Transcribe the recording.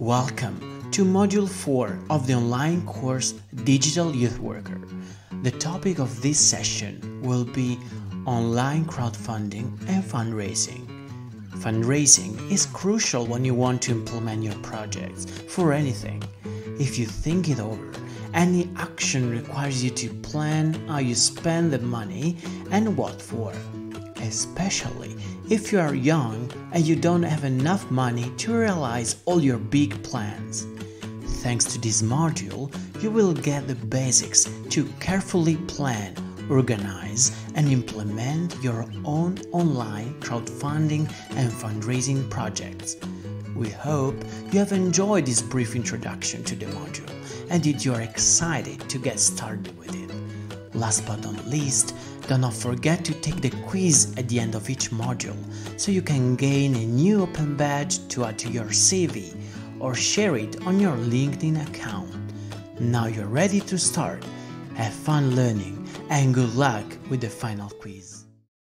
Welcome to Module 4 of the online course Digital Youth Worker. The topic of this session will be online crowdfunding and fundraising. Fundraising is crucial when you want to implement your projects for anything. If you think it over, any action requires you to plan how you spend the money and what for especially if you are young and you don't have enough money to realize all your big plans. Thanks to this module, you will get the basics to carefully plan, organize, and implement your own online crowdfunding and fundraising projects. We hope you have enjoyed this brief introduction to the module and that you are excited to get started with it. Last but not least, do not forget to take the quiz at the end of each module so you can gain a new open badge to add to your CV or share it on your LinkedIn account. Now you're ready to start. Have fun learning and good luck with the final quiz.